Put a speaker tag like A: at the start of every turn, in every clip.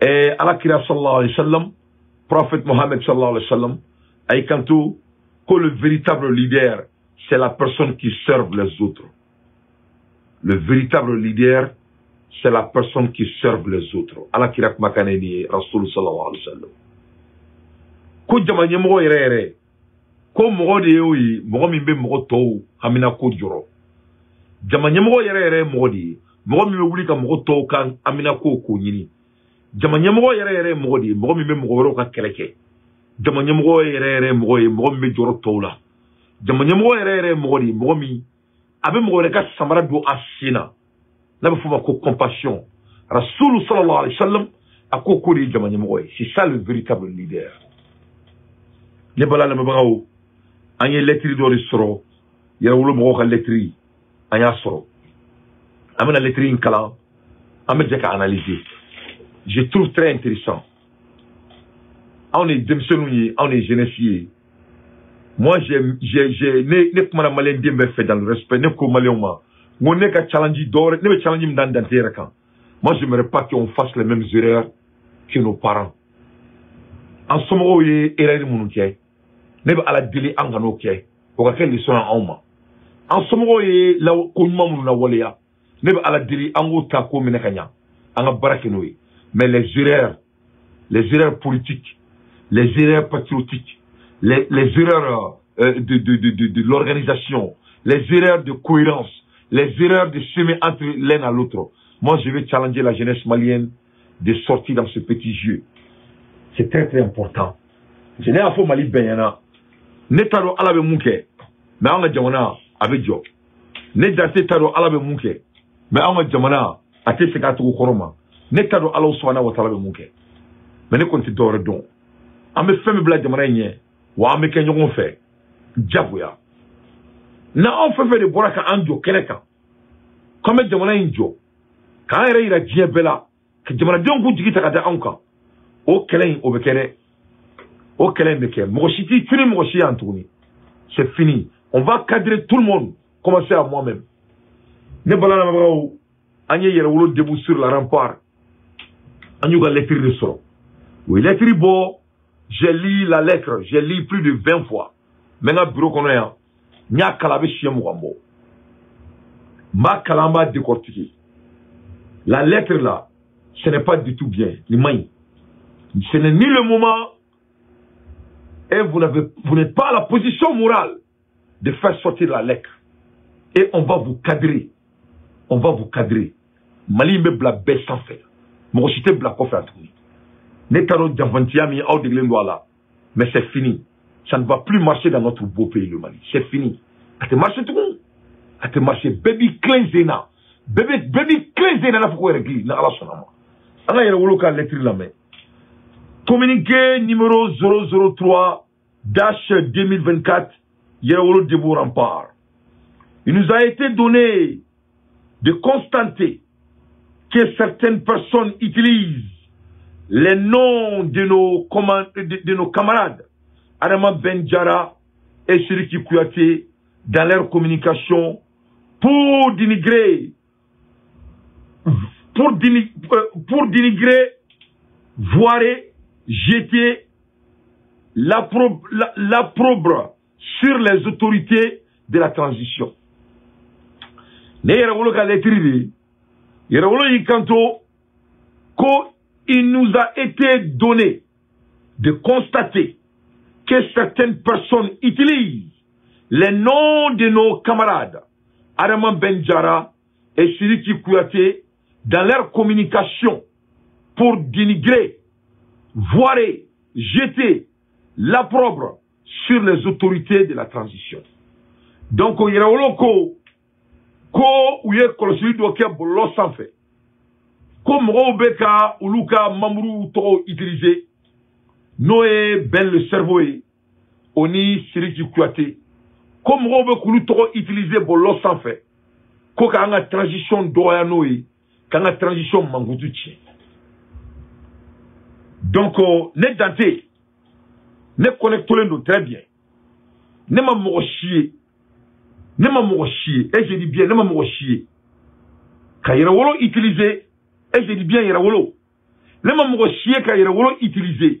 A: et Alakira sallallahu alayhi wa sallam, prophète Mohammed sallallahu alayhi wa sallam, a kanto que le véritable leader, c'est la personne qui serve les autres. Le véritable leader, c'est la personne qui serve les autres. Alakira kumakane ni Rasul sallallahu alayhi wa sallam. Ko jama ɲɛmɔgɔ yɛrɛ yɛrɛ ko mɔgɔ de ye o ye mɔgɔ min bɛ mɔgɔ tɔw hamina ko jɔrɔ jama ɲɛmɔgɔ yɛrɛ yɛrɛ ye mɔgɔ de ye mɔgɔ min bɛ wuli ka mɔgɔ tɔw ka hamina ko ko ɲini jama ɲɛmɔgɔ yɛrɛ yɛrɛ mɔgɔ de ye mɔgɔ min bɛ mɔgɔ wɛrɛw ka kɛlɛ kɛ jama ɲɛmɔgɔ yɛrɛ yɛrɛ mɔgɔ ye mɔgɔ min bɛ jɔrɔ tɔw la jama ɲɛmɔgɔ yɛrɛ yɛrɛ mɔgɔ de ye mɔgɔ min a bɛ mɔgɔ wɛrɛ ka samara don a sen na n'a bɛ fɔ o ma ko compassion. Rasulu sallallahu alayhi wa sallam a ko ko de ye. Jama ɲɛmɔgɔ ye c'est ça le véritable leader. Ne bala lamɛnbagaw an ye lɛtiri dɔ de sɔrɔ yɛrɛwolo mɔgɔw ka lɛtiri an y'a sɔrɔ an bɛna lɛtiri in kalan an bɛ jɛ ka analyser je trouve très intéressant. Anw de ye denmisɛnninw ye anw de ye jeunesse ye moi j'ai ne ne kumana maliyɛn den bɛɛ fɛ dans le respect ne ko maliyɛnw ma ko ne ka challenge dɔwɛrɛ ne bɛ challenge min da n dante yɛrɛ kan moi j'aimerais pas qu'on fasse les mêmes erreurs que nos parents. An somɔgɔw ye erreur minnu kɛ ne bɛ ala deli an o ye anw ma an somɔgɔw ye la ko ɲuman minnu lawaleya ne bɛ ala deli an k'o ta k'o mais les erreurs les erreurs politiques les erreurs patriotiques les, les erreurs euh, de, de, de, de, de l'organisation les erreurs de cohérence les erreurs de semer entre l'un à l'autre. Moi je vais challenger la jeunesse malienne de sortir dans ce petit jeu. C'est très très important. Je n'ai à fɔ mali bɛɛ ɲɛna ne t'a dɔn ala ka jamana a jɔ ne ka jamana a tɛ segin a tugu kɔrɔ ma ne t'a dɔn ala subahana wa taala bɛ mun kɛ. Mɛ ne kɔni tɛ dɔwɛrɛ dɔn. An bɛ fɛn min bila jamana wa na anw de bɔra ka an jɔ jamana in jɔ. K'an yɛrɛ yira diɲɛ bɛɛ la. Ka jamanadenw o kɛlɛ o bɛ o kɛlɛ in bɛ t'i tunu mɔgɔ si yan c'est fini. On va cadrer tout le monde commencer à moi-même. Ne balamɛbagaw an ye yɛrɛwolo debout sur la rempart an y'u ka lettre de sɔrɔ u ye j'ai lu la lettre j'ai lu plus de 20 fois. N bɛ n ka bureau kɔnɔ yan n y'a kalan a bɛ la lettre là ce n'est pas du tout bien. Ce n'est ni le moment et vous n'avez vous n'êtes pas à la position morale de faire sortir la lettre. Et on va vous cadrer. On va vous cadrer. Mali in bɛ bila bɛɛ sanfɛ mɔgɔ si tɛ bila kɔfɛ a tuguni ne t'a dɔn janfantiya min aw degelen mais c'est fini. Ça ne va plus marcher dans notre beau pays le Mali c'est fini. A tɛ marcher tugun a tɛ marcher bɛɛ b'i tilen sen na bɛɛ bɛ bɛɛ na n'a fɔ ko règle ni ala sɔnna ma an ka yɛrɛwolo ka lettre lamɛn communiqué numéro 003 2024 yɛrɛwolo debout rempart. Il nous a été donné de constater que certaines personnes utilisent les noms de nos, de, nos camarades, Adama Benjara et Siriki Kouyaté, dans leur communication pour dénigrer, pour, dénigrer, pour dénigrer, voiler, jeter l'approbre la, sur les autorités de la transition. Kanto ko il nous a été donné de constater que certaines personnes utilisent les noms de nos camarades Adama Benjara et Siriki Kouyaté dans leur communication pour dénigrer, voiler, jeter l'opprobre sur les autorités de la transition. Donc, il y a ko u ye kɔlɔsili dɔ kɛ bɔlɔlɔ sanfɛ ko mɔgɔw bɛ ka olu ka mamuru tɔgɔ utiliser n'o ye bɛn le cerveau ye o ni siriki kuyate ko mɔgɔw bɛ k'olu tɔgɔ utiliser bɔlɔlɔ sanfɛ ko k'an ka transition dɔgɔya n'o ye k'an ka transition mankutu tiɲɛ donc ne dante. Ne connectolen don très bien. Ne ma mɔgɔ si ye ne ma mɔgɔ si ye et je dis bien ne ma mɔgɔ si ye? Ka yɛrɛwolo utiliser et je dis bien yɛrɛwolo ne ma mɔgɔ si ye ka yɛrɛwolo utiliser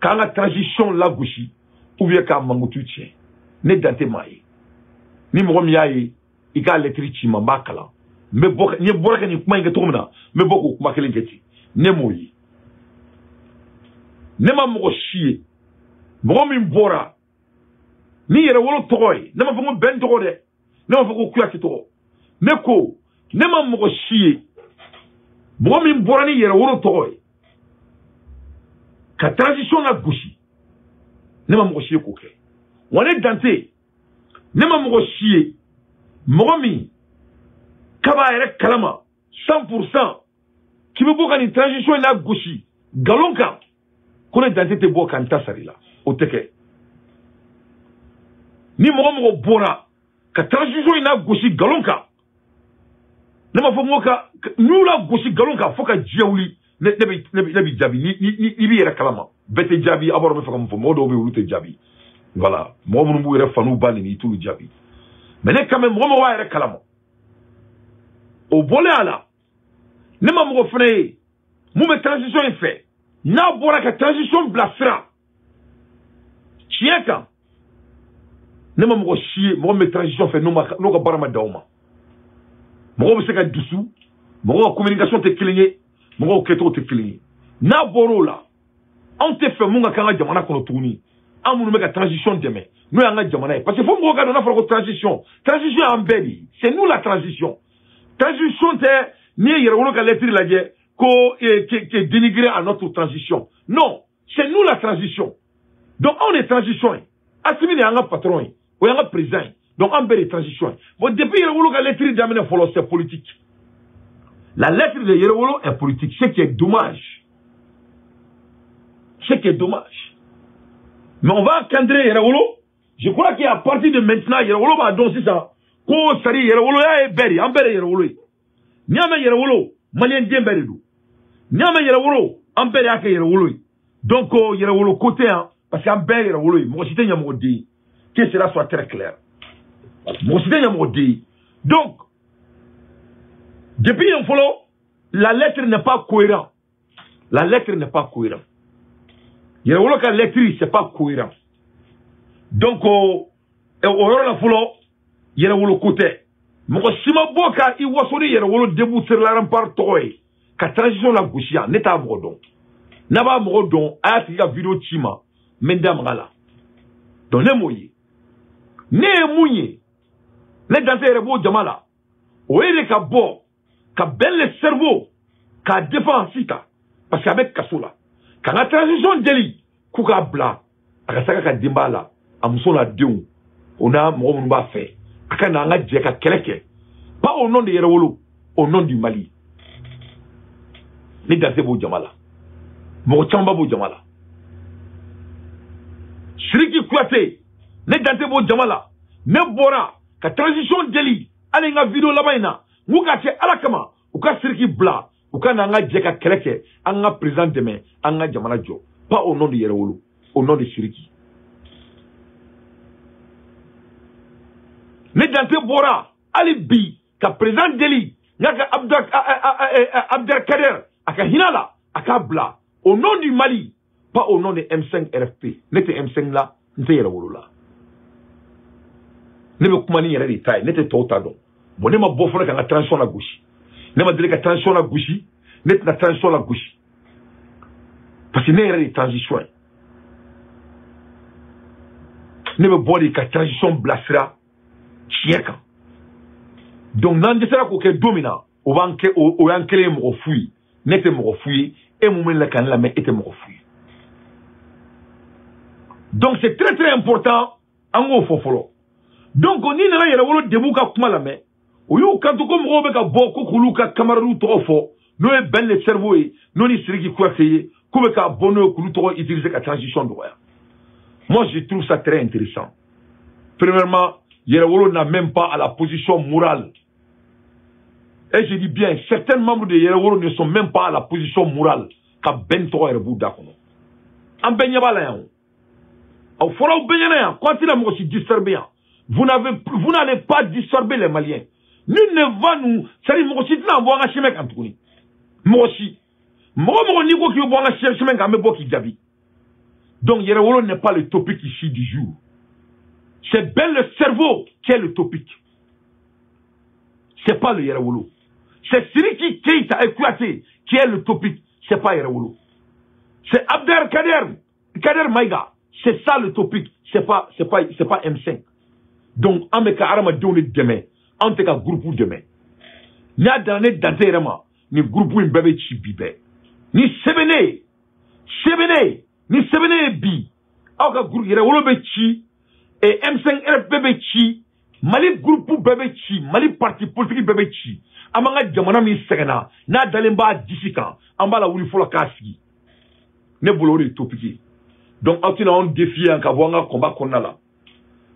A: k'an ka transition lagosi ou bien k'a mankutu tiɲɛ. Ne dan tɛ maa ye. Ni mɔgɔ min y'a ye i k'a lɛtiri ci ma n b'a kalan. N bɛ bɔ n ye bɔra ka nin kuma in kɛ cogo min na n bɛ bɔ k'o kuma kelen kɛ ten. Ne m'o ye. Ne ma mɔgɔ si ye. Mɔgɔ min bɔra ni yɛrɛwolo tɔgɔ ye. Ne ma fɔ ko bɛn tɔgɔ dɛ. Ne ma fɔ ko kuyate tɔgɔ. Ne ko ne ma mɔgɔ si ye. Mɔgɔ min bɔra ni yɛrɛwolo tɔgɔ ye. Ka transition la gosi. Ne ma mɔgɔ si ye k'o kɛ. Wa ne dante ne ma mɔgɔ si ye. Mɔgɔ min k'a b'a yɛrɛ kalama 100 pour cent k'i bɛ bɔ ka nin transition in la gosi nkalon kan ko ne dante tɛ bɔ ka n ta sari la. O tɛ kɛ ni mɔgɔ mɔgɔ bɔra ka transition in la gosi nkalon kan. Ne ma fɔ n ko ka n'u la gosi nkalon kan fo ka diɲɛ wuli. Ne ne bɛ ne bɛ ne bɛ jaabi. Ni ni ni b'i yɛrɛ kalama. Bɛɛ tɛ jaabi. Aw b'a dɔn n bɛ fɛ ka mun fɔ. Mɔgɔ dɔw bɛ yen olu tɛ jaabi. Voilà. Mɔgɔ minnu b'u yɛrɛ fa n'u ba nin i t'olu jaabi. Mais ne kan bɛ mɔgɔ mɔgɔ b'a yɛrɛ kalama. O bɔlen a la. Ne ma mɔgɔ fana ye. Mun bɛ transition in fɛ? N'a bɔra ka transition bila sira tiɲɛ kan ne ma mɔgɔ si ye transition fɛ n'o ka baara ma dan o ma. Mɔgɔw bɛ se communication tɛ kelen ye mɔgɔw kɛcogo tɛ kelen n'a bɔr'o la anw tɛ fɛ mun ka k'an ka jamana kɔnɔ tuguni. An transition parce que transition transition y'an c'est nous la transition. Transition tɛ n'i lettre ko dénigré à notre transition. Non c'est nous la transition. Donc anw de transition ye. Assimi de patron o y'an ka président ye donc an bɛɛ de transition ye bon depuis yɛrɛwolo ka lettre daminɛ fɔlɔ c'est politique la lettre de Yerewolo est politique, ce qui est dommage. Ce qui est dommage. Mais on va encadrer Yerewolo. Je crois qu'à partir de maintenant, Yerewolo va donner ça. Ko sari Yerewolo ya e beri, an beri Yerewolo. Nyama Yerewolo, malien dien beri do. Nyama Yerewolo, an beri aka Yerewolo. Donc Yerewolo côté hein, parce qu'an beri Yerewolo, mo cité nyamo di. Que cela soit très clair. Donc depuis un follow, la lettre n'est pas cohérente. La lettre n'est pas cohérente. Il y a un lettre, c'est pas cohérent. Donc, au yɔrɔ la fɔlɔ yɛrɛwolo ko tɛ mɔgɔ si ma bɔ ka i waso ni yɛrɛwolo debu serilaran par tɔgɔ ye ka transition la gosi yan ne t'a mɔgɔ dɔn n'a b'a mɔgɔ dɔn a y'a tigi ka video ci ma n bɛ n da maga la donc ne m'o ye ne ye mun ye? Ne dante yɛrɛ b'o jama la. O ye de ka bɔ ka bɛn le cerveau k'a défend sisan parce que a bɛ kaso la. Ka n ka transition deli k'u k'a bila a ka saga ka denbaya la a muso n'a denw. O n'a mɔgɔ minnu b'a fɛ. A ka na an ka jɛ ka kɛlɛ kɛ. Pas au nom de yɛrɛwolo au nom du mali. Ni dante b'o jama la. Mɔgɔ camanba b'o jama la. Siriki kuyate ne dante b'o jama la. Ne bɔra ka transition deli hali n ka video laban in na n ko k'a kɛ ala kama u ka siriki bila u ka na an ka jɛ ka kɛlɛ kɛ an ka président dɛmɛ an ka jamana jɔ pas au nom de yɛrɛwolo au nom de siriki. Ne dante bɔra hali bi. Ka président deli n ka abdelkader a ka hinɛ la. A k'a bila au nom du mali. Pas au nom de m5 rfp ne tɛ m5 la n tɛ yɛrɛwolo la ne bɛ kuma ni yɛrɛ de ta ye ne tɛ tɔw ta bon ne ma bɔ fɔlɔ ka n transition la gosi ne ma deli ka transition la gosi ne transition la gosi parce que ne yɛrɛ de transition ne bɛ bɔ de transition bilasira tiɲɛ kan. Donc n'an dɛsɛra na o b'an kɛ o y'an ye ne tɛ e bɛ ka lamɛn e donc c'est très très important. An k'o fɔ fɔlɔ donc n'i nana yɛrɛwolo debu ka kuma lamɛn o y'u kanto ko mɔgɔw bɛ ka bɔ ko k'olu ka camarades tɔgɔ fɔ n'o ye Ben le cerveau ye n'o ni Sidiki Kuyate ye k'u bɛ ka bɔ n'o ye k'olu tɔgɔ utiliser ka transition dɔgɔya moi je trouve ça très intéressant. Premièrement Yerewolo n'a même pas à la position morale. Et je dis bien certains membres de Yerewolo ne sont même pas à la position morale ka Ben tɔgɔ yɛrɛ b'u da kɔnɔ an bɛɛ ɲɛ b'a la yan o aw fɔra an tɛna mɔgɔ si vous n'allez pas disturber les Maliens. Nul ne va nous c'est-à-dire mɔgɔ si tɛna bɔ an ka chemin kan tuguni mɔgɔ si mɔgɔ mɔgɔ n'i ko k'i bɛ bɔ an ka chemin kan an bɛ bɔ k'i donc yɛrɛwolo n'est pas le topic ici du jour. C'est bien le cerveau qui est le topic. C'est pas le yɛrɛwolo c'est Siriki Keita et Kouyaté qui est le topic. C'est pas yɛrɛwolo c'est Abder Kader Kader Maïga. C'est ça le topic. C'est pas c'est pas c'est pas M5 donc an bɛ ka hadamadenw de dɛmɛ. An tɛ ka groupe dɛmɛ. N'i y'a dan ne dante yɛrɛ ma ni groupe in bɛɛ bɛ ci bi bɛɛ. Ni sɛbɛnne ye sɛbɛnne ni sɛbɛnne ye bi. Aw ka groupe yɛrɛwolo bɛ ci et M5 RF bɛɛ bɛ ci mali groupe bɛɛ bɛ ci mali parti politique bɛɛ bɛ ci. An b'an ka jamana min sɛgɛnna n'a dalen b'a disi kan an b'a la wuli fɔlɔ k'a sigi. Ne bolo o de ye topic ye. Donc aw tɛna anw défier yan ka bɔ an ka combat kɔnɔna la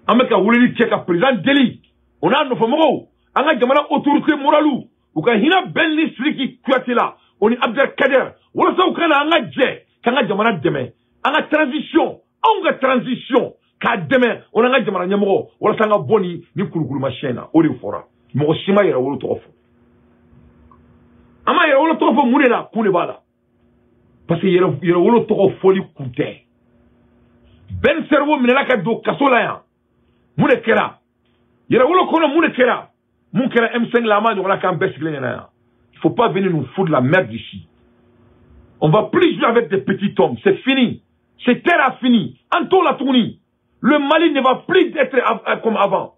A: an bɛ ka wulili kɛ ka président deli. O n'a nɔfɛmɔgɔw an ka jamana autorité moralu. U ka hinɛ bɛn ni siriki kuyate la o ni abdel kader. Walasa u kana an ka jɛ k'an ka jamana dɛmɛ an ka transition. Anw ka transition. K'a dɛmɛ o n'an ka jamana ɲɛmɔgɔ walasa an ka bɔ ni ni kulukulumasiɲɛ na o de fɔra mɔgɔ si ma yɛrɛwolo tɔgɔ fɔ an ma yɛrɛwolo tɔgɔ fɔ mun de la kun de b'a la parce que yɛrɛwolo tɔgɔ fɔli kun tɛ bɛn sɛriwo minɛla ka don kaso la yan mun de kɛra yɛrɛwolo kɔnɔ mun de kɛra mun kɛra m5 la an b'a ɲɔgɔnna k'an bɛɛ sigilen ɲɛna yan il faut pas venir nous foutre la merde ici. On va plus jouer avec des petits hommes. C'est fini. Cette terre fini. An t'o la tuguni le mali ne va plus être comme avant.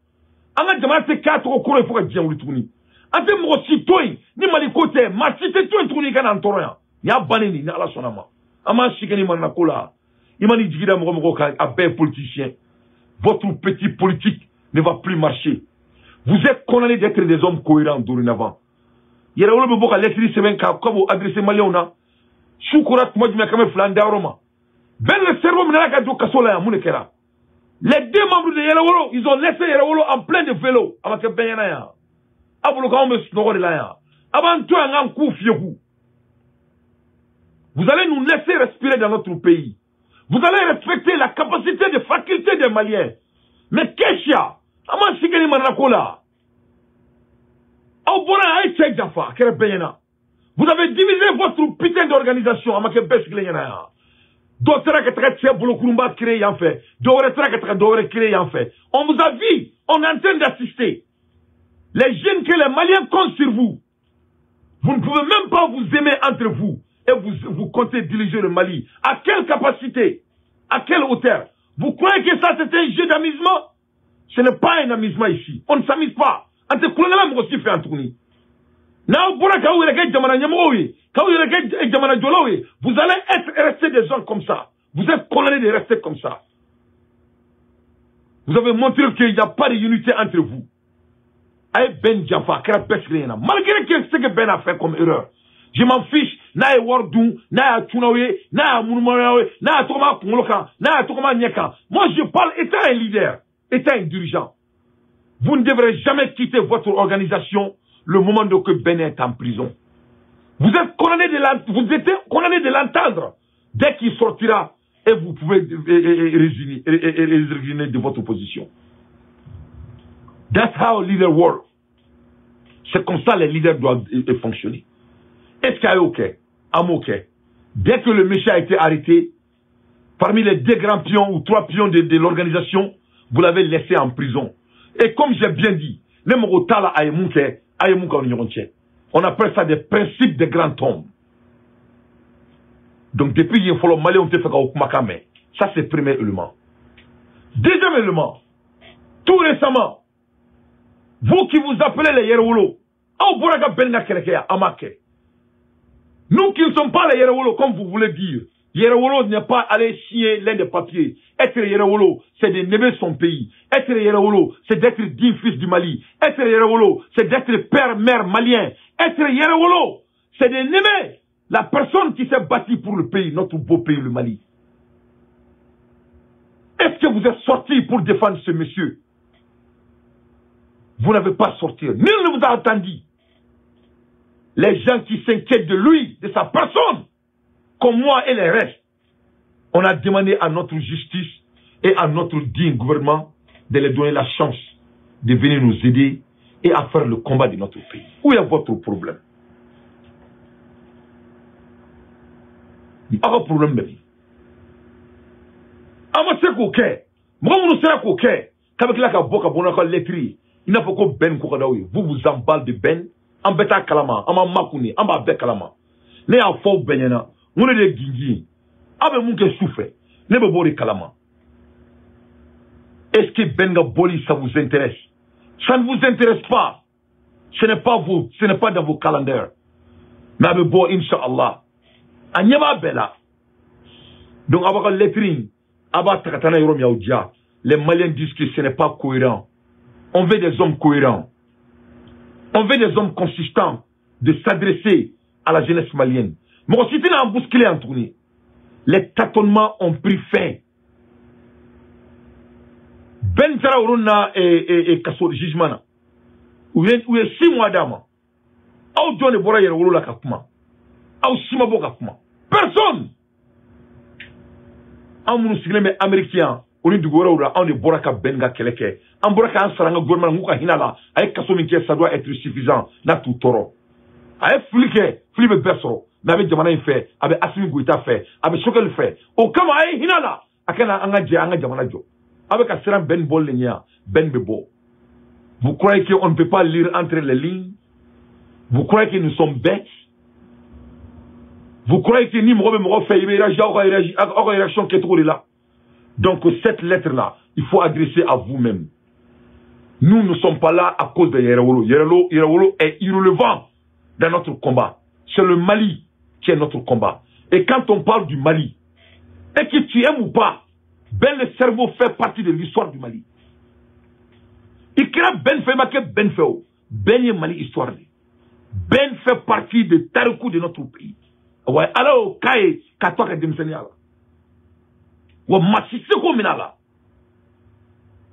A: An ka jamana tɛ k'a tɔgɔ kɔrɔ ye fo ka diɲɛ wuli tuguni an si to yen ni mali ko tɛ maa si nin ni ala ma ni jigi politicien votre petit politique ne va plus marcher. Vous êtes condamnés d'être des hommes cohérents dorénavant. Yɛrɛwolo bɛ bɔ ka lɛtiri sɛbɛn ka ka b'o adressé maliyɛnw na su kora tuma jumɛn k'an bɛ fila an dayɔrɔ le cerveau minɛla ka don kaso la de les deux membres de yɛrɛwolo ils ont laissé yɛrɛwolo en plein de vélo. A ma kɛ bɛn ɲɛna yan a bolo k'anw bɛ de vous allez nous laisser respirer dans notre pays vous allez respecter la capacité de faculté des Maliens. Mais Keshia an ma sigi ni manana ko la aw bɔra a ye cɛ janfa a kɛra bɛɛ ɲɛna vous avez divisé votre putain d'organisation on vous a vu on est en train d'assister. Les jeunes que les Maliens comptent sur vous vous ne pouvez même pas vous aimer entre vous vous, comptez diriger le Mali. À quelle capacité? À quelle hauteur? Vous croyez que ça c'est un jeu d'amusement? Ce n'est pas un amusement ici. On ne s'amuse pas. An tɛ kulonkɛla mɔgɔ si fɛ yan tuguni n'aw bɔra k'aw yɛrɛ kɛ jamana ɲɛmɔgɔw ye k'aw yɛrɛ kɛ jamana jɔlaw ye vous allez être des gens comme ça. Vous êtes condamnés de rester comme ça. Vous avez montré qu'il n'y a pas de unité entre vous. Ɲɛna malgré ce que bɛn a fait comme erreur je m'en fiche n'a n'a y'a n'a y'a n'a moi je parle étant un leader étant un dirigeant vous ne devrez jamais quitter votre organisation le moment où que Ben est en prison. Vous êtes condamné de vous êtes condamné de l'entendre dès qu'il sortira et vous pouvez résigner de votre position. That's how leader work. C'est comme ça les leaders doivent fonctionner. OK? I'm OK. Dès que le méchant a été arrêté, parmi les deux grands pions ou trois pions de, l'organisation, vous l'avez laissé en prison. Et comme j'ai bien dit, on appelle ça des principes de grand hommes. Donc depuis il faut le Mali on te fait Ça c'est le premier élément. Deuxième élément, tout récemment, vous qui vous appelez les Yerwolo, nous qui ne sommes pas les Yerwolo, comme vous voulez dire, Yerewolo n'est pas aller signer l'un des papiers. Être Yerewolo, c'est de n'aimer son pays. Être Yerewolo, c'est d'être digne fils du Mali. Être Yerewolo, c'est d'être père, mère malien. Être Yerewolo, c'est de n'aimer la personne qui s'est bâtie pour le pays, notre beau pays, le Mali. Est-ce que vous êtes sorti pour défendre ce monsieur? Vous n'avez pas sorti. Nul ne vous a entendu. Les gens qui s'inquiètent de lui, de sa personne, comme moi et les restes, on a demandé à notre justice et à notre digne gouvernement de leur donner la chance de venir nous aider et à faire le combat de notre pays. Où est votre problème aw problème bɛ min vous vous en parle de an bɛɛ t'a kalama an b'a makun de an b'a kalama. Ne y'a fɔ aw bɛɛ ɲɛna n ko ne de ye gigi ye aw bɛ ne bɛ kalama. Est-ce que bɛn ka ça vous intéresse? Ça ne vous intéresse pas. Ce n'est pas vous ce n'est pas dans vos calendriers mais a bɛ bɔ inshallah a ɲɛ la donc a b'a ka lɛtiri in taa aw les Maliens disent que ce n'est pas cohérent. On veut des hommes cohérents on veut des hommes consistants de s'adresser à la jeunesse malienne. Mɔgɔ si tɛna an yan tuguni les tâtonnements ont pris fin. Ben taara na kaso jugement na u ye u ye six mois d'a ma aw jɔn de bɔra yɛrɛwolo la ka kuma aw personne anw minnu amérique yan o ni dugu wɛrɛw la anw de bɔra ka bɛn ka kɛlɛ kɛ an bɔra k'an sara an gouvernement k'u ka hinɛ la a min kɛ ça doit être suffisant. N'a t'u tɔɔrɔ a ye fili kɛ fili bɛ bɛɛ sɔrɔ mɛ a bɛ jamana in fɛ a bɛ asimi goyita fɛ a bɛ sokɛli fɛ o kama a ye hinɛ la a kana an ka jɛ an ka jamana jɔ a bɛ ka vous croyez qu'on ne peut pas lire entre les lignes? Vous croyez que nous sommes bêtes? Vous croyez que ni mɔgɔ bɛ mɔgɔ fɛ i bɛ réagir aw ka réaction kɛcogo de la? Donc cette lettre là il faut adresser à vous-même. Nous ne sommes pas là à cause de Yerewolo. Yerewolo est irrelevant dans notre combat. C'est le Mali qui est notre combat. Et quand on parle du Mali et que tu aimes ou pas ben le cerveau fait partie de l'histoire du Mali. I kɛra ben fɛ i ma kɛ ben fɛ o ben ye mali histoire. Ben fait partie de tariku de notre pays. Wa ala y'o k'a ye ka to a ka denmisɛnninya la wa maa si tɛ se k'o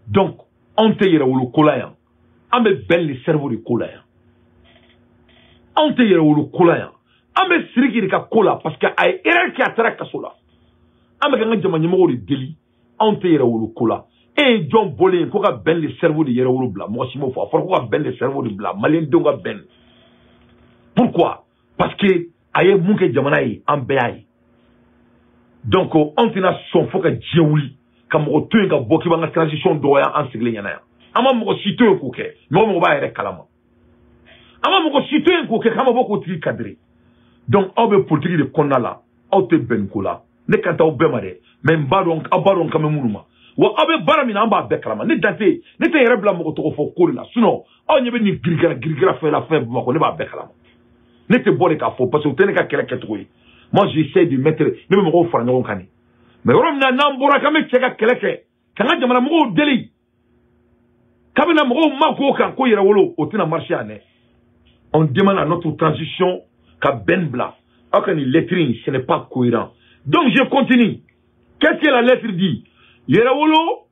A: donc anw tɛ yɛrɛwolo ko la yan an bɛ bɛn le cerveau de ko la yan anw tɛ yɛrɛwolo ko la de ka la parce que a ye erreur kɛ a taara kaso la an jama ɲɛmɔgɔw de deli anw tɛ yɛrɛwolo ko la e ye jɔn bɔlen ye ko ka bɛn le cerveau de yɛrɛwolo bila mɔgɔ si m'o fɔ a fɔra ko ka bɛn le cerveau de bila maliyɛn denw ka bɛn pourquoi parce que a ye mun kɛ jamana donc anw tɛna sɔn fo ka diɲɛ wuli ka mɔgɔ to yen ka bɔ k'i b'an ka transition dɔgɔya an sigilen ɲɛna yan an ma mɔgɔ si to yen k'o kɛ mɔgɔ mɔgɔ b'a yɛrɛ kalama an ma mɔgɔ si to yen k'o kɛ k'an ma bɔ k'o tigi kadiri donc aw bɛ politiki de kɔnɔna la aw tɛ bɛn ko la ne kan t'aw bɛɛ ma dɛ mais n b'a dɔn aw b'a dɔn kan bɛ minnu ma wa aw bɛ baara min na an b'a bɛɛ kalama ne dante ne tɛ yɛrɛ bila mɔgɔ tɔgɔ fɔ ko de la sinon aw ɲɛ bɛ nin girigara girigara fɛn la fɛn bamakɔ ne b'a bɛɛ kalama ne tɛ bɔ de k'a fɔ parce que o tɛ ne ka kɛlɛ kɛcogo ye moi j'essaie de mettre ne bɛ mɔgɔw fara ɲɔgɔn kan de mais yɔrɔ min na n'an bɔra k'an bɛ cɛ ka kɛlɛ kɛ k'an ka jamana mɔgɔw deli kabini mɔgɔw ma k'o kan marcher yan dɛ on demande à notre transition ka bɛn bila aw ka ce n'est pas cohérent donc je continue qu'est-ce que la lettre dit yɛrɛwolo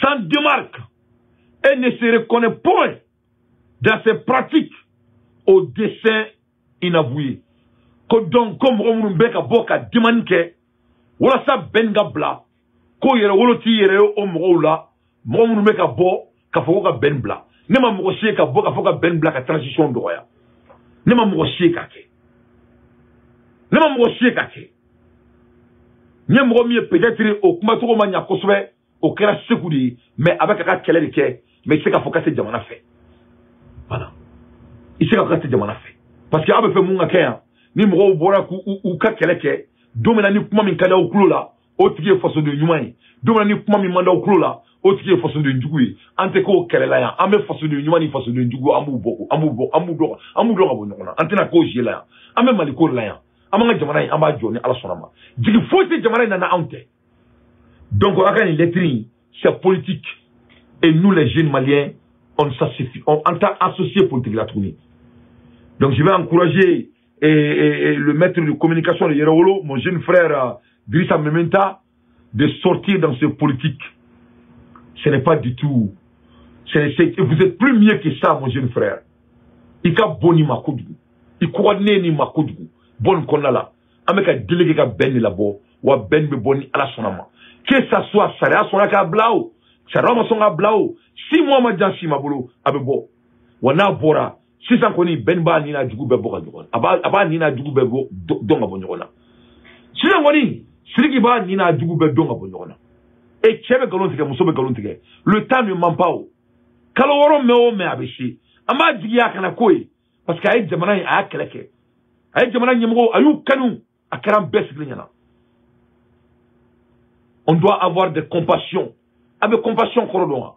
A: s'en démarque et ne se reconnaît point dans ses pratiques au dessein inavoué ko donc ko mɔgɔ minnu bɛ ka bɔ ka demande kɛ walasa bɛn ka bila ko yɛrɛwolo t'i yɛrɛ ye o mɔgɔw la mɔgɔ minnu bɛ ka bɔ k'a fɔ ko ka bɛn bila. Ne ma mɔgɔ si ye ka bɔ k'a fɔ ka bɛn bila ka transition dɔgɔya. Ne ma mɔgɔ si ye k'a kɛ. Ne ma mɔgɔ si ye k'a kɛ. N ye mɔgɔ min ye peut-être o kumacogo ma ɲa kosɛbɛ o kɛra segu de ye mais a bɛ ka ka kɛlɛ de kɛ mais i se k'a fɔ ka se jamana fɛ. Voilà. I se ka fɔ ka se jamana fɛ. Parce que aw bɛ fɛ mun ka kɛ yan ni mɔgɔw bɔra k'u ka kɛlɛ kɛ. Don min na ni kuma min ka di aw tulo la o tigi ye fasoden ɲuman ye. Don min na ni kuma min man di aw tulo la o tigi ye k'o kɛlɛ la yan. An bɛ fasoden ɲuman ni fasoden jugu. An b'u bɔ an b'u bɔ an b'u dɔn an b'u dɔn ka bɔ ɲɔgɔn na. An tɛna k'o zie la yan. An bɛ maliko de la yan. An b'an jamana in an b'a ala sɔnna ma. Jigi jamana in na anw tɛ. Donc a ka nin lettre in c'est politique. Et nous les jeunes maliens on s'associe on en t'a associé politique la tuguni. Donc je vais encourager et, et, et le maître de communication de mon jeune frère Drissa Mementa, de sortir dans ce politique. Ce n'est pas du tout. Ce vous êtes plus mieux que ça, mon jeune frère. Il ka boni makodugu. Il ni makodugu. Bon délégué ka ben la bo. Wa ben be boni ala sonama. Que ça soit ça, sona ka blao. Ça. Si moi ma jansi ma abe bo. Wana bora. Sisan kɔni bɛn b'a ni na jugu bɛɛ bɔ ka ɲɔgɔn na. A b'a ni na jugu bɛɛ bɔ dɔn ka bɔ ɲɔgɔn na. Sisan kɔni siriki b'a ɲini a jugu bɛɛ don ka bɔ ɲɔgɔn na. E cɛ bɛ nkalon tigɛ muso bɛ nkalon tigɛ le temps ne ment pas o. Kalo wɔɔrɔ mɛn o mɛn a bɛ se. An b'a jigiya a kana ko ye parce que a ye jamana in a y'a kɛlɛ kɛ. A ye jamana ɲɛmɔgɔ a y'u kanu a kɛra an bɛɛ sigilen ɲɛna. On doit avoir de compassion a bɛ compassion kɔrɔ dɔn wa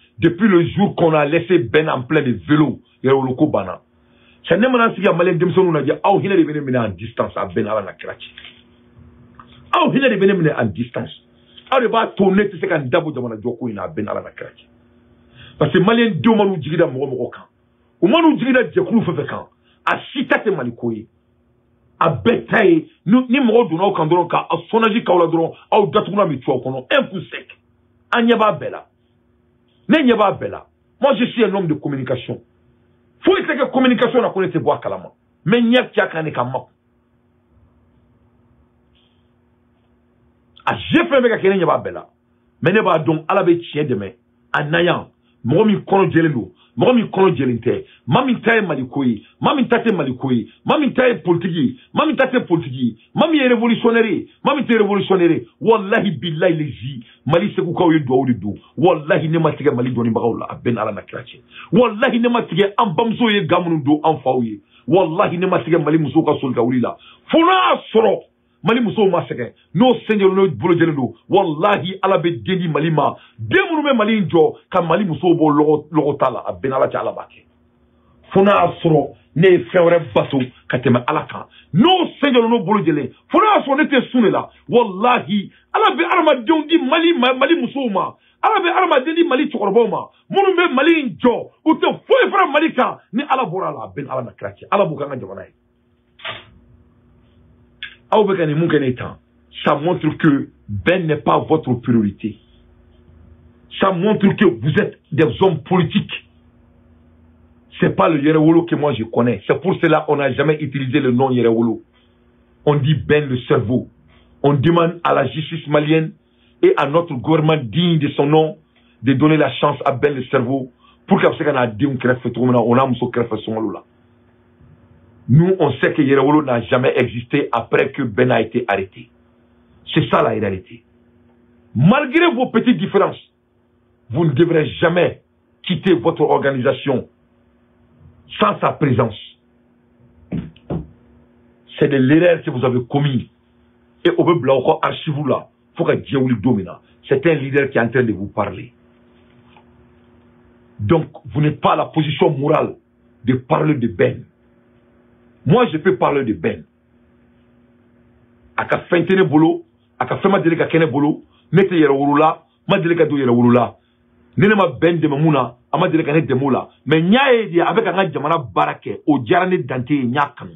A: depuis le jour qu'on a laissé Ben en plein de vélo yɛrɛwolo ko banna sɛ ne mana sigi ka maliyɛn denmisɛnninw lajɛ aw hinɛ de bɛ ne minɛ en distance a bɛn ala na kira ci aw hinɛ de bɛ ne minɛ en distance. Aw de b'a to ne tɛ se ka n dabɔ jamana jɔ ko in na a bɛn ala na kira ci parce que maliyɛn denw ma n'u jigi da mɔgɔ mɔgɔ kan u ma n'u jigi da jɛkulu fɛn fɛn kan a si ta tɛ mali ko ye a bɛɛ ta ye ni mɔgɔ donna aw kan dɔrɔn ka sonaji k'aw la dɔrɔn aw datuguna bɛ tu aw kɔnɔ un coup sec. An ɲɛ b'a bɛɛ la Nenye ba bela. Moi, je suis un homme de communication. Faut essayer que communication, on a connu ce bois kalama. Mais n'y a qu'à kané kama. A je fais mec à kene n'y a pas bela. Mais n'y a pas donc, ala be tchien demain. En ayant, mɔgɔ min kɔnɔ jɛlen don mɔgɔ min kɔnɔ jɛlen tɛ maa min ta ye maliko ye maa min ta tɛ maliko ye maa min ta ye politiki. Ye maa min ta tɛ politiki. Ye maa min ye révolutionnaire ye maa min tɛ révolutionnaire ye walahi bilahi lezi mali segukaw ye duwawu de don walahi ne ma tigɛ mali dɔnnibagaw la a bɛɛ ni ala na kira cɛ walahi ne ma tigɛ an bamuso ye ga minnu don an faw ye. Walahi ne ma tigɛ mali musow ka soli ka wuli la. Fo n'a sɔrɔ mali musow ma sɛgɛn. N'o sen jɛlen n'o bolo jɛlen walahi ala bɛ den di mali ma. Den minnu bɛ mali in jɔ ka mali musow bɔ lɔgɔ ta la. A bɛn ala cɛ ala b'a kɛ. Fo n'a y'a sɔrɔ ne ye fɛn wɛrɛ bato ka tɛmɛ ala kan. N'o sen jɛlen n'o bolo jɛlen fo n'a y'a sɔrɔ ne tɛ sun de la walahi ala bɛ adamadenw di mali mali musow ma. Ala bɛ adamaden di mali cɛkɔrɔbaw ma. Minnu bɛ mali in jɔ u tɛ foyi fara mali kan. Ni ala bɔra a la a bɛn ala na kira cɛ. Ala b'u k'an ka jamana ye ça montre que Ben n'est pas votre priorité. Ça montre que vous êtes des hommes politiques. C'est pas le Yerewolo que moi je connais. C'est pour cela qu'on n'a jamais utilisé le nom Yerewolo. On dit Ben le cerveau. On demande à la justice malienne et à notre gouvernement digne de son nom de donner la chance à Ben le cerveau pour qu'on a dit on a nous, on sait que Yerewolo n'a jamais existé après que Ben a été arrêté. C'est ça la réalité. Malgré vos petites différences, vous ne devrez jamais quitter votre organisation sans sa présence. C'est de l'erreur que vous avez commis. Et au peuple encore archivez là. Faut que Dieu vous domine. C'est un leader qui est en train de vous parler. Donc, vous n'êtes pas à la position morale de parler de Ben. Moi, je peux parler de Ben. A ka fɛn tɛ ne bolo a ka fɛn ma deli ka kɛ ne bolo ne tɛ yɛrɛ wolo la ma deli ka don yɛrɛ wolo la. Ne ne ma bɛn dɛmɛ mun na a ma deli ka ne dɛmɛ o la. Mɛ n y'a ye de a bɛ ka n ka jamana baara kɛ o diyara ne dante ye n y'a kanu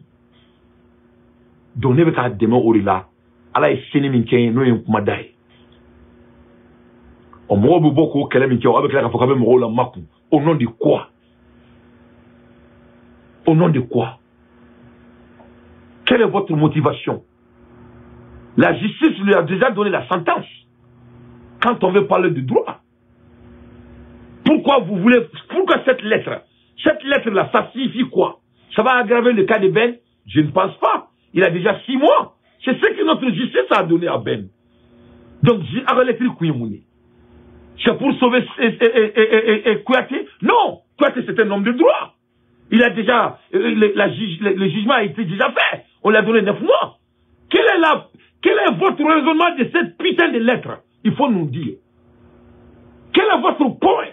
A: donc k'a o de la ala ye seni min kɛ n ye n'o ye n kuma da ye ɔ mɔgɔw bɛ bɔ k'o o a au nom de quoi? Au nom de quoi? Quelle est votre motivation? La justice lui a déjà donné la sentence. Quand on veut parler de droit. Pourquoi vous voulez... Pourquoi cette lettre? Cette lettre-là, ça signifie quoi? Ça va aggraver le cas de Ben? Je ne pense pas. Il a déjà six mois. C'est ce que notre justice a donné à Ben. Donc, c'est pour sauver Kouyaté Non Kouyaté, c'est un homme de droit. Il a déjà, le, la, le, le, jugement a été déjà fait. On lui a donné neuf mois. Quel est, la, quel est votre raisonnement de cette putain de lettre? Il faut nous dire. Quel est votre point?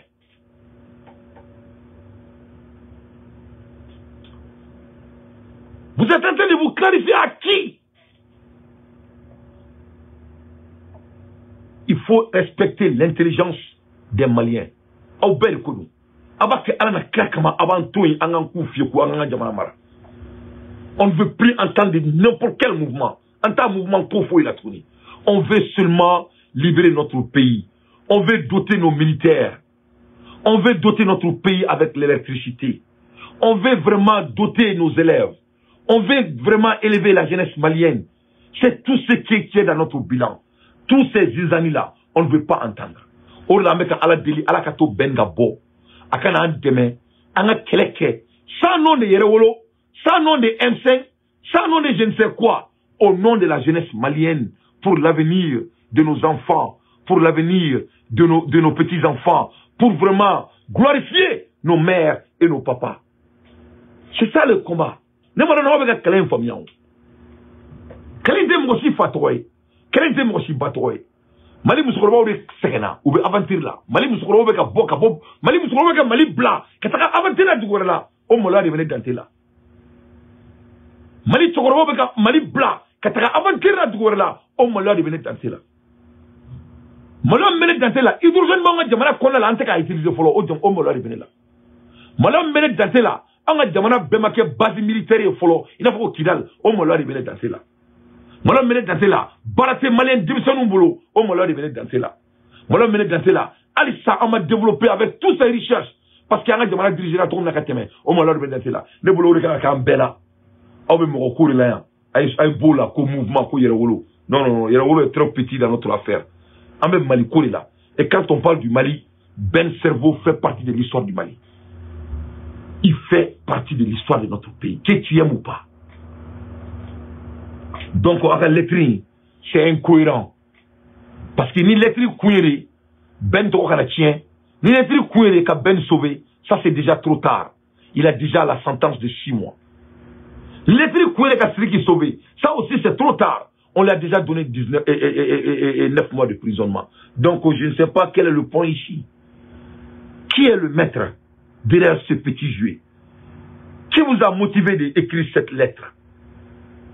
A: Vous êtes en train de vous clarifier à qui? Il faut respecter l'intelligence des Maliens. Au bel coup aba kɛ ala na kira kama a b'an to yen an fiyɛ ko an jamana mara on ne veut plus entendre n'importe quel mouvement. An t'a mouvement ko foyi la tuguni on veut seulement libérer notre pays. On veut doter nos militaires. On veut doter notre pays avec l'électricité. On veut vraiment doter nos élèves. On veut vraiment élever la jeunesse malienne. C'est tout ce qui est dans notre bilan. Tous ces années là on ne veut pas entendre. La a kana an an de sans nom de M5 sans nom de je ne sais quoi au nom de la jeunesse malienne pour l'avenir de nos enfants pour l'avenir de nos, de nos petits-enfants pour vraiment glorifier nos mères et nos papas. C'est ça le combat. Ne ma dɔn n'aw bɛ ka kɛlɛ in faamuya o kɛlɛ in tɛ mɔgɔ si fa tɔgɔ ye kɛlɛ in tɛ mɔgɔ si ba tɔgɔ ye mali musokɔrɔbaw de sɛgɛnna u bɛ aventure la mali musokɔrɔbaw bɛ ka bɔ ka bɔ mali musokɔrɔbaw bɛ ka mali bila ka taga aventure la dugu wɛrɛ la o maloya de mali cɛkɔrɔbaw bɛ ka mali bila ka taga aventure la dugu wɛrɛ la o maloya de bɛ ne dante la. Maloya la hydrogène b'an ka jamana kɔnɔna la an tɛ k'a utiliser o o maloya de bɛ ne maloya base militaire ye fɔlɔ n'a fɔ ko kidal o maloya de bɛ ne dante la. Malo min bɛ ne dante la baara tɛ maliyɛn denmisɛnninw bolo o maloya de bɛ ne dante la. Malo min bɛ ma développer avec tous ces richesses parce que an ka jamana dirigera o maloya de bɛ ne la. Ne o de kan ka aw bɛ mɔgɔ ko de la yan a ye b'o la ko mouvement ko yɛrɛwolo non non non yɛrɛwolo est trop petit dans notre affaire. An mali de la et quand on parle du Mali Ben Cerveau fait partie de l'histoire du Mali. Il fait partie de l'histoire de notre pays. Que tu aimes ou pas. Donc a ka lettre c'est incohérent. Parce que ni kun ye Ben tɔgɔ kana tiɲɛ ni kun ye ka Ben sauver ça c'est déjà trop tard. Il a déjà la sentence de six mois lettre kun ye ka Sidiki sauver ça aussi c'est trop tard on lui a déjà donné 19 et, et, et, et 9 mois de prisonnement donc je ne sais pas quel est le point ici qui est le maître derrière ce petit jouet? Qui vous a motivé d'écrire cette lettre?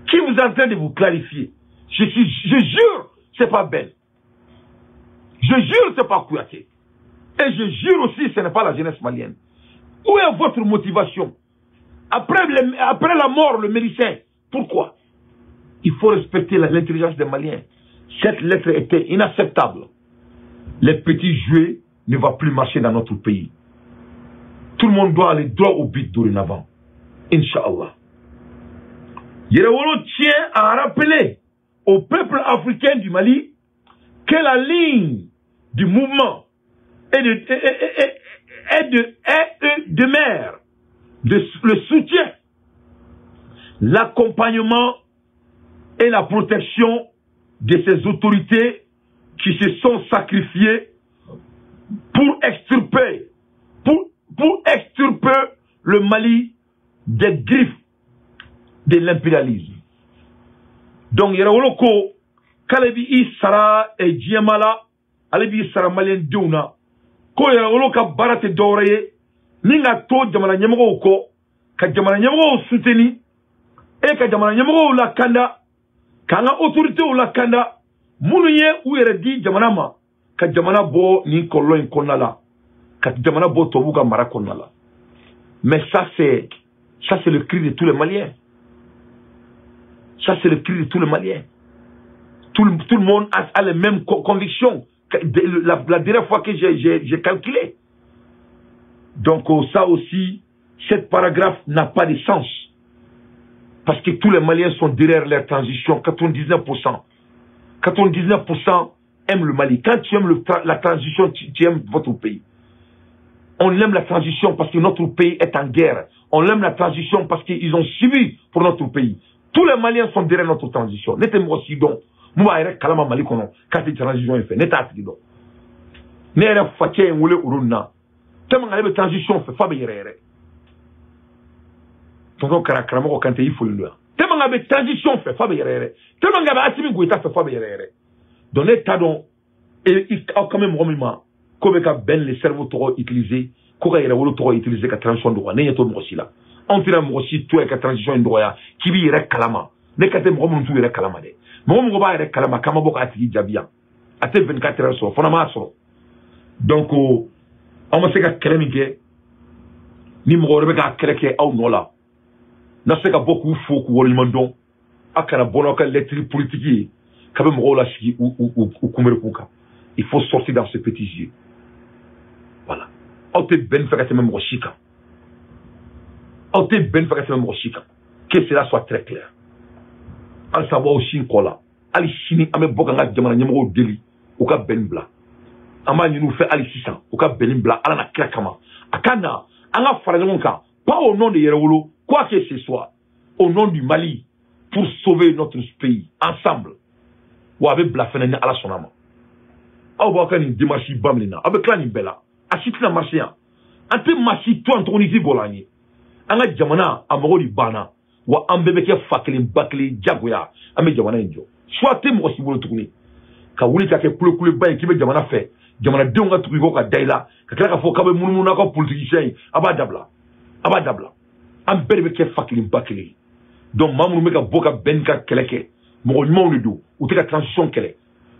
A: Qui vous est en train de vous clarifier? Je, suis, je jure, c'est pas Ben. Je jure, c'est pas Kouyaté. Et je jure aussi, ce n'est pas la jeunesse malienne. Où est votre motivation? Après, le, après la mort, le médecin, pourquoi? Il faut respecter l'intelligence des Maliens. Cette lettre était inacceptable. Les petits jouets ne vont plus marcher dans notre pays. Tout le monde doit aller droit au but dorénavant. Inch'Allah. Yerewolo tient à rappeler au peuple africain du Mali que la ligne du mouvement est de, est, est, est de, est de mer, le soutien, l'accompagnement et la protection de ces autorités qui se sont sacrifiées pour extirper, pour, pour extirper le Mali des griffes de l'impérialisme. Donc, yɛrɛwolo ko k'ale bi i sara e, diɲɛma la ale b'i sara maliyɛn denw na ko yɛrɛwolo ka baara tɛ dɔwɛrɛ ye ni ka to jamana ɲɛmɔgɔw kɔ ka jamana ɲɛmɔgɔw suteni e ka jamana ɲɛmɔgɔw lakanda k'an ka autoritéw lakanda minnu ye u yɛrɛ di jamana ma ka jamana bɔ nin kɔlɔlɔ in kɔnɔna la ka jamana bɔ tubabuw ka mara kɔnɔna la mais ça c'est ça c'est le cri de tous les maliens Ça, c'est le cri de tous les Maliens. Tout le, tout le monde a, a, les mêmes convictions. La, la, dernière fois que j'ai calculé. Donc, oh, ça aussi, cette paragraphe n'a pas de sens. Parce que tous les Maliens sont derrière leur transition, 99%. 99% aiment le Mali. Quand tu aimes la transition, tu, aimes votre pays. On aime la transition parce que notre pays est en guerre. On aime la transition parce qu'ils ont subi pour notre pays. tous les maliens sont derrière notre transition mɔgɔ si mun b'a yɛrɛ kalama mali k'a tɛ transition in fɛ ne t'a tigi dɔn ne yɛrɛ facɛ ye n wele olu na tellement ale bɛ transition fɛ f'a bɛ yɛrɛ yɛrɛ tonton kara karamɔgɔ kan tɛ i foli don yan tellement a bɛ transition fɛ tellement donc t'a bɛ mɔgɔ min ma ko bɛ ka le cerveau tɔgɔ tɔgɔ utiliser ka transition dɔgɔya ne ɲɛ t'o si la anw tɛna mɔgɔ si to transition in dɔgɔya k'i b'i kalama ne ka tɛ t'u yɛrɛ kalama ma a tɛ 24 heures donc aw ma se ka kɛlɛ ni mɔgɔ wɛrɛ k'a n'a se ka ka mɔgɔw lasigi il faut sortir dans ce petit yeux voilà. Aw tɛ que cela soit très clair. Halisa b'aw sin jamana deli ka an b'a ɲini u fɛ hali sisan u ka bɛnni ala na kira kama a pas au nom de quoi que ce soit. Au nom du mali pour sauver notre pays ensemble. Wa a bɛ bila fɛnɛ ni ala sɔnna ma aw b'aw ka nin na la a si tɛna marché yan an tɛ maa si to an an ka jamana a mago de banna wa an bɛɛ bɛ kɛ fa kelen ba jagoya an jamana in soit si ka jamana jamanadenw ka tugu i kɔ ka da i la ka tila k'a fɔ k'a bɛ munumunu n'aw ka politikisiyɛn ye a b'a dabila a b'a dabila an bɛɛ de bɛ kɛ fa kelen ba kelen ye donc maa minnu bɛ ka bɔ ka bɛn ka kɛlɛ kɛ mɔgɔ ɲumanw de don u tɛ ka transition kɛlɛ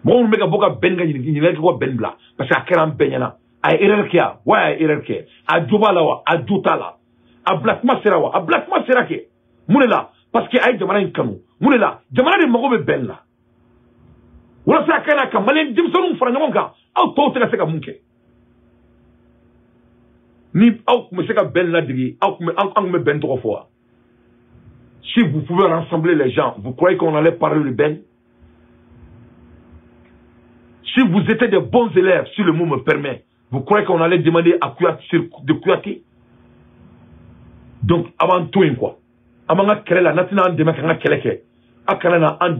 A: mɔgɔ minnu bɛ ka bɔ ka bɛn ka ɲininkali kɛ ka bɛn bila parce que a kɛra an bɛɛ ɲɛna a ye erreur kɛ wa wa a ye erreur kɛ a jo b'a la wa a jo t'a la a bila kuma sera wa a bila kuma sera kɛ mun de la parce que a ye jamana in kanu mun de la jamana de mago bɛ bɛn la walasa a kana ka maliyɛn denmisɛnninw fara ɲɔgɔn kan aw tɔw tɛ ka se ka mun kɛ ni aw tun bɛ se ka bɛn ladege aw tun bɛ an tun bɛ bɛn tɔgɔ fɔ wa si vous pouvez rassembler les gens vous croyez qu'on allait parler de bɛn si vous étiez de bons élèves si le mot me permet vous croyez qu'on allait demander à Kouyaté, de Kouyaté? Donc a b'an to yen quoi? An b'an ka la n'a tɛna an dɛmɛ k'an ka kɛlɛ kɛ a kana na an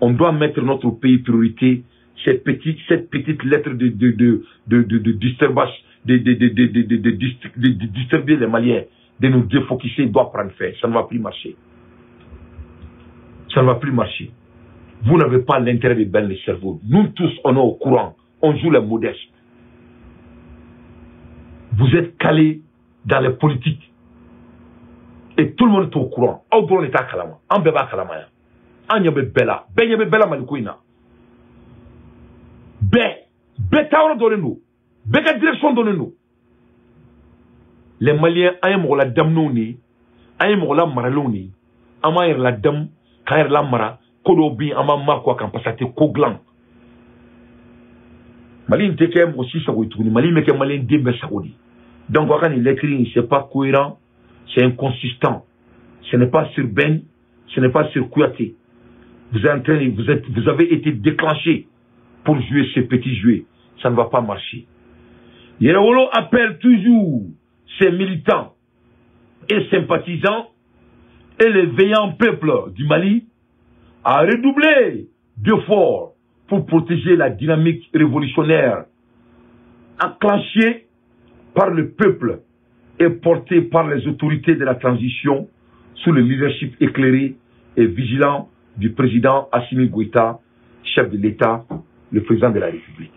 A: on doit mettre notre pays priorité cette petite cette lettre de de de de de disturber les Maliens de nous défocuser doit prendre fait ça ne va plus marcher. Ça ne va plus marcher. Vous n'avez pas l'intérêt de baigner le cerveau. Nous tous on est au courant. On joue les modestes. Vous êtes calés dans les politiques. Et tout le monde est au courant. Aw dɔrɔn de t'a kalama. An bɛɛ b'a kalama yan. An ɲɛ bɛ bɛɛ la. Bɛɛ ɲɛ bɛ bɛɛ la Mali ko in na. bɛɛ bɛɛ taayɔrɔ dɔnnen don bɛɛ ka direction dɔnnen don les maliens an ye mɔgɔ ladamunenw de ye an ye mɔgɔ lamaralenw de ye an b'an yɛrɛ ladamu k'an yɛrɛ lamara ko dɔw bɛ yen an mali in tɛ kɛ mɔgɔ si sago mali in bɛ kɛ donc a ka nin c'est pas cohérent c'est inconsistant ce n'est pas sur Ben ce n'est pas sur Kouyaté vous êtes en train vous êtes vous avez été déclenché pour jouer ce petit jeu. Ça ne va pas marcher. Yerewolo appelle toujours ses militants et sympathisants et les veillants peuples du Mali à redoubler d'efforts pour protéger la dynamique révolutionnaire enclenchée par le peuple et portée par les autorités de la transition sous le leadership éclairé et vigilant du président Assimi Goïta, chef de l'État le président de la République.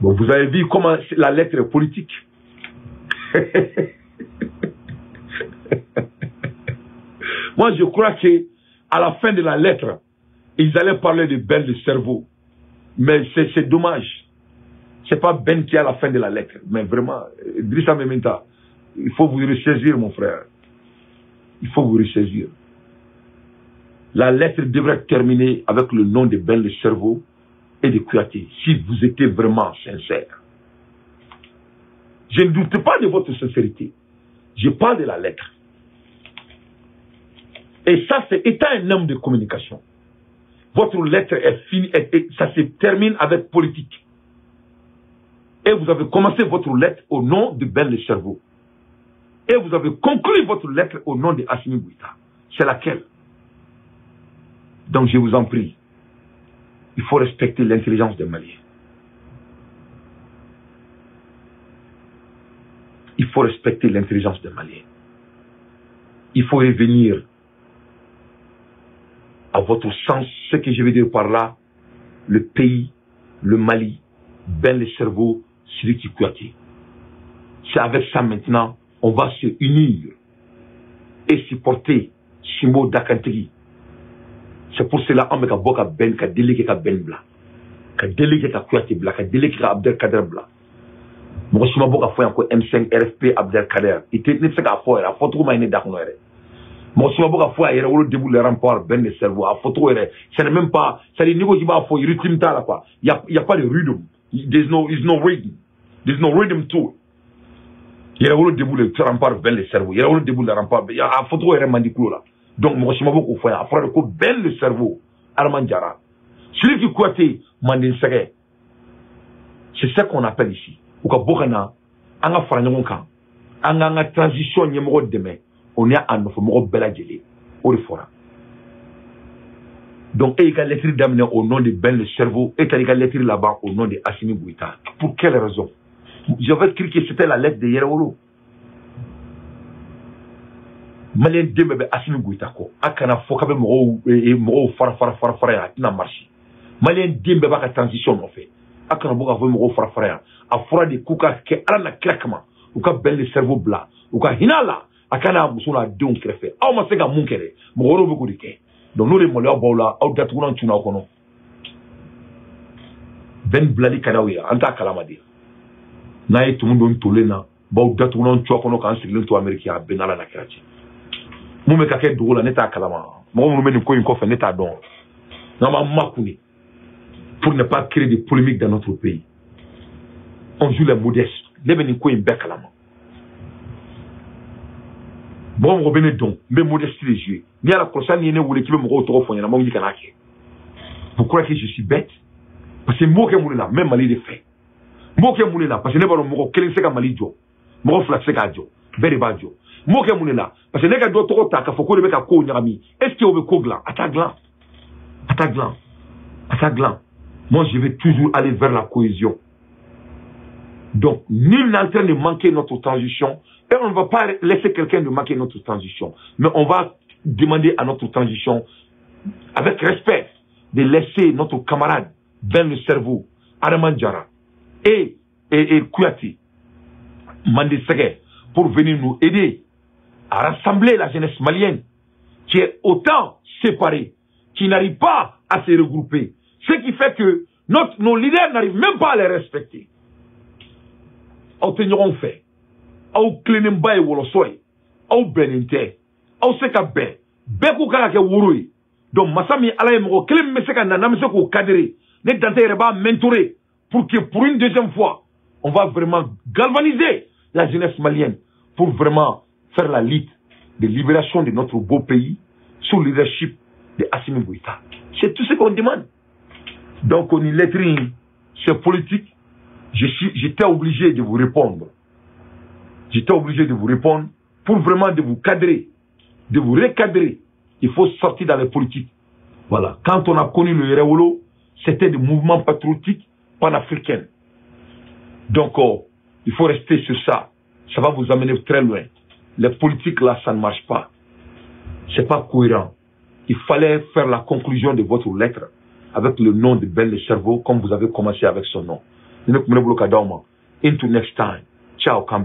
A: Bon, vous avez vu comment la lettre est politique. Moi, je crois que à la fin de la lettre, ils allaient parler de Ben le cerveau. Mais c'est dommage. C'est pas Ben qui est à la fin de la lettre. Mais vraiment, Drissa Mementa, il faut vous ressaisir, mon frère. Il faut vous ressaisir. La lettre devrait terminer avec le nom de Ben le cerveau et de Kouyaté, si vous étiez vraiment sincère. Je ne doute pas de votre sincérité. Je parle de la lettre. Et ça, c'est étant un homme de communication. Votre lettre est finie, ça se termine avec politique. Et vous avez commencé votre lettre au nom de Ben le Cerveau. Et vous avez conclu votre lettre au nom de Assimi Bouita. C'est laquelle? Donc je vous en prie, il faut respecter l'intelligence des Maliens. Il faut respecter l'intelligence des Maliens. Il faut revenir à votre sens, ce que je veux dire par là, le pays, le Mali, ben le cerveau, celui qui Kouyaté. C'est avec ça maintenant, on va se unir et supporter Shimo Dakantigi. C'est pour cela qu'on ka bɔ ben ka délégué ka ben bla ka délégué ka Kouyaté bla ka délégué ka Abdelkader bla mɔgɔ si ma bɔ ka fɔ yan ko M5 RFP Abdelkader i tɛ ne bɛ se k'a fɔ yɛrɛ a fɔ cogo mɔgɔ si ma bɔ ka fɔ a yɛrɛ wolo début le rempart de cerveau a fɔ cogo yɛrɛ ce n'est même pas c'est à dire n'i ko k'i b'a rythme la y a a pas de rhythm there's no there's no rhythm there's no rhythm to it. Yɛrɛ wolo rempart ben le cerveau rempart a fɔ cogo kulo la. Donc ma a fɔra de cerveau Arman Diarra celui qui Kouyaté Mandin c'est ce qu'on appelle ici o ni a nɔfɛmɔgɔ bɛɛ lajɛlen o de fɔra. Donc e y'i ka lettre daminɛ au nom de Ben le cerveau e taara i ka laban au nom de Assimi Goïta. Pour quelle raison? J'avais écrit que c'était la lettre de Yɛrɛwolo maliyɛn a kana mɔgɔw mɔgɔw fara fara fara fara a tɛna marcher transition nɔfɛ. A fara a de k'u ala na kira kama. Bɛn le cerveau a ka n'a muso n'a denw kɛrɛfɛ. Aw ma se ka mun kɛ dɛ. Mɔgɔ wɛrɛw bɛ k'o de kɛ. Donc n'o de maloya b'aw la aw datugulan tunna aw kɔnɔ. Bɛn bilali ka d'aw ye. An t'a kalama de. N'a ye tumu don tolen na b'aw datugulan cu a kɔnɔ k'an sigilen to amérique a bɛn n'ala na kira cɛ. Mun bɛ ka kɛ dugu la ne t'a kalama. Mɔgɔ minnu bɛ nin ko in kɔfɛ ne t'a dɔn. N'an b'an makun pour ne pas créer de polémiques dans notre pays. On joue les modestes. Ne bɛ nin ko in bɛɛ kalama mɔgɔ mɔgɔ bɛ ne n de jouer n'i y'a la kɔlɔsi ni ne wele k'i bɛ mɔgɔw tɔgɔ fɔ ɲɛna kana kɛ vous croyez que je suis bête? Parce que n b'o kɛ mun de la n de fɛ n b'o kɛ mun de la parce que ne b'a dɔn mɔgɔ kelen tɛ se ka mali jɔ mɔgɔ fila tɛ se k'a jɔ bɛɛ de b'a jɔ n parce que ne ka dɔ tɔgɔ ta k'a fɔ ko de bɛ ka kow ɲagami est ce que o bɛ ko dilan a t'a dilan a t'a moi je vais toujours aller vers la cohésion. Donc, nul n'est en train de manquer notre transition et on ne va pas laisser quelqu'un de manquer notre transition. Mais on va demander à notre transition, avec respect, de laisser notre camarade Ben le cerveau, Araman Djara et, et, et Kouyati, Mandé pour venir nous aider à rassembler la jeunesse malienne qui est autant séparée, qui n'arrive pas à se regrouper. Ce qui fait que notre, nos leaders n'arrivent même pas à les respecter. tɛ ɲɔgɔn fɛ aw tilennenba ye wɔlɔsɔ ye. Aw bɛnnen tɛ. Aw se ka bɛn. Bɛɛ k'u kan ka kɛ woro ye. Donc masa min ala ye mɔgɔ k'o ne mentorer pour que pour une deuxième fois on va vraiment galvaniser la jeunesse malienne pour vraiment faire la lutte de libération de notre beau pays sous le leadership de Assimi Goïta. C'est tout ce qu'on demande. Donc on y lettre, c'est politique, j'étais obligé de vous répondre. J'étais obligé de vous répondre pour vraiment de vous cadrer, de vous recadrer. Il faut sortir dans les politiques. Voilà. Quand on a connu le Yerewolo, c'était des mouvements patriotiques panafricains. Donc, oh, il faut rester sur ça. Ça va vous amener très loin. Les politiques, là, ça ne marche pas. C'est pas cohérent. Il fallait faire la conclusion de votre lettre avec le nom de Ben le cerveau, comme vous avez commencé avec son nom. into next time ciao kan